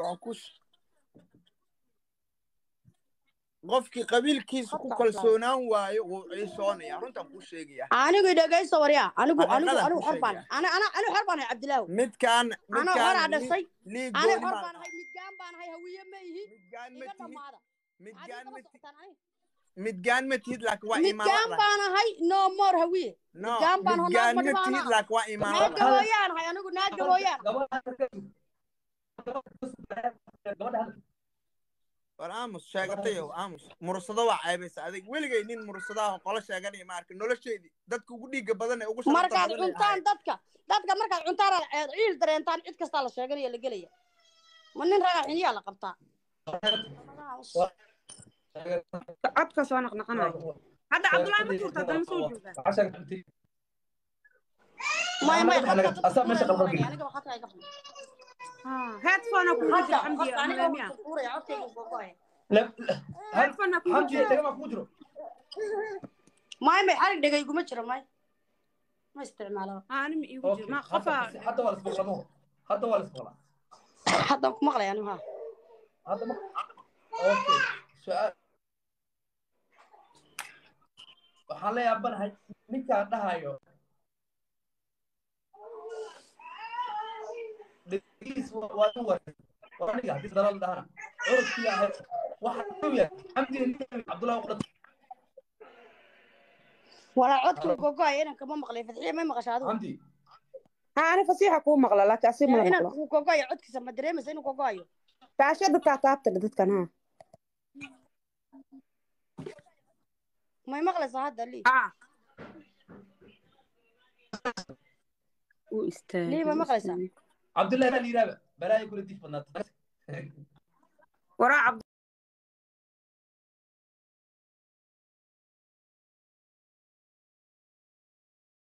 waxaan ku qofkii qabiilkiisa ku Qofka kalsoonaan waayo wuu ciisoonaya runtaan kuu sheegaya anigu dhegayso waryaa anigu anigu anigu ku xor baan ana ana anigu xor baan ahay cabdilaahu midkaan anoo horaa dhashay gooni xor baan ahay midgaan baan ahay hawiye ma ihi midgaan iga tihid dhammaada midgaan ma midgaan ma tihid laakiin waa midgaan imaamada baan ahay no more hawiye midgaan baan honaa midgaan ma ma tihid dhibaana laakiin waa naaga imaamada hooyaan ahay anigu naaga hooyaan war aamus sheegatayow aamus. Mursado waa ceebaysa adig weligay nin mursadaha qolo sheeganaya ma arkin nolosheedii dadka ugu dhiigga badan ee ugu markaad cuntaan dadka dadka markaad cuntaan aad ciil dareentaan cid kastaa la sheeganaya la gelaya. Ma nin ragaa xiniyaa la qabtaa. Codka soo naqnaqanayo. Hadda cabdullaahi ma tuurta haddana ma soo joogaa maya maya aniga waxaa iga xun maya may xarig dhegay kuma jiro maya ma isticmaalo. Ani ma la ismaqlaa haddaan ku maqlaya anigu ha. Waxaan la yaabanahay ninkaan dhahayo waa in waray waa dalaal dhahana ahayd waxa yahay cabdullahi maqlay fadxiya ma maqasha adigu xamdi fasiixa kuu maqla laakiin asi codkiisa ma dareemaysa inuu dadkan ha. May maqlaysaa hadda lii? Lii ma maqlaysaa عبد الله بقى ليه بلاي بلاقي يكون في وراء عبد